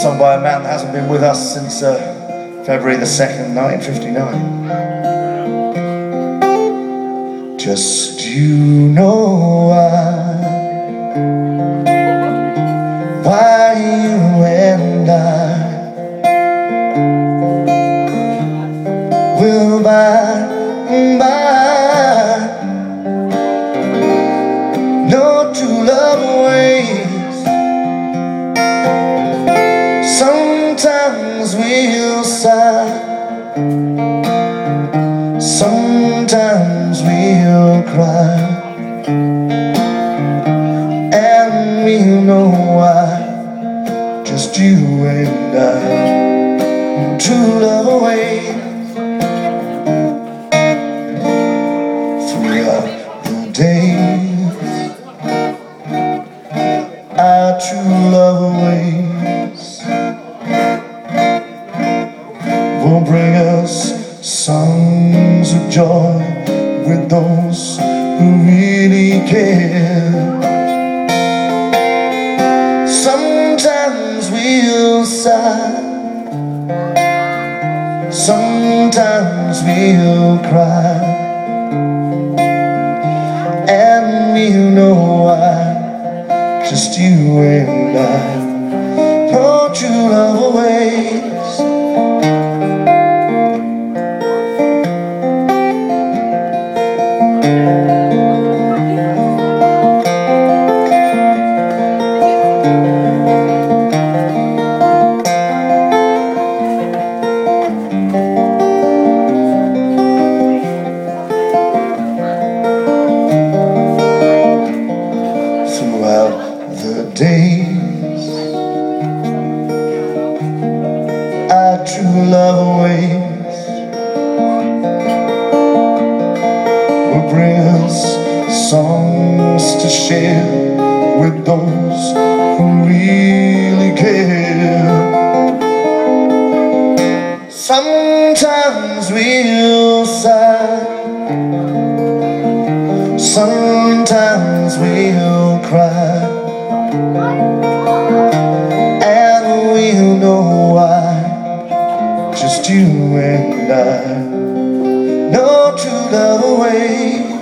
sung by a man that hasn't been with us since uh, February the 2nd, 1959. Just you know why, Sigh, sometimes we'll cry, and we'll know why. Just you and I, true love ways. Joy with those who really care. Sometimes we'll sigh, sometimes we'll cry and you know why. Just you and I. Oh, true love ways. Days. Our true love ways will bring us songs to share with those who really care. Sometimes we'll sigh. Sometimes we'll cry Just you and I. No true love ways